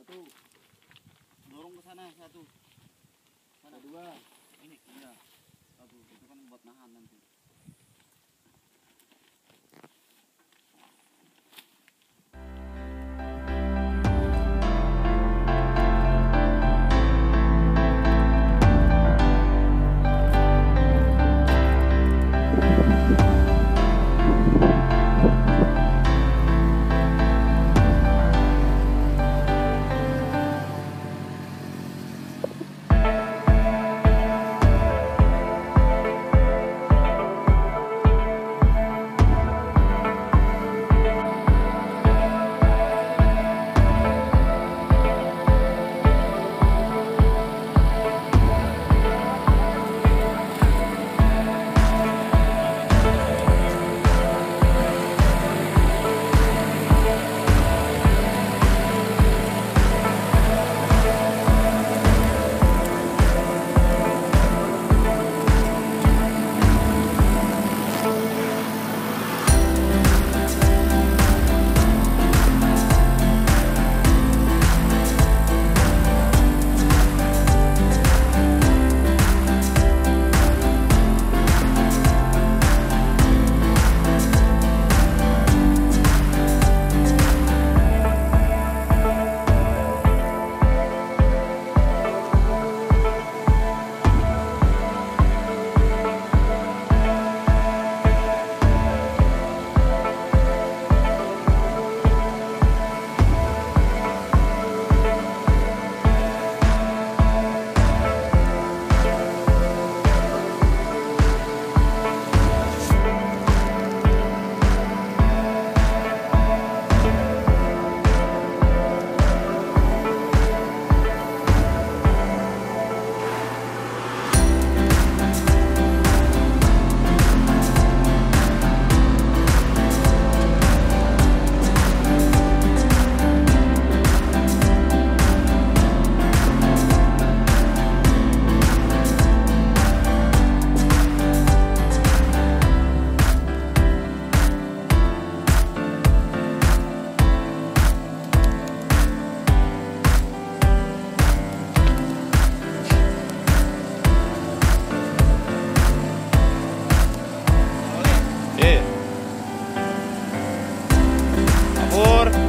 Satu. Dorong ke sana satu. Mana dua? Ini. Iya. Satu. Itu kan buat nahan nanti. favor.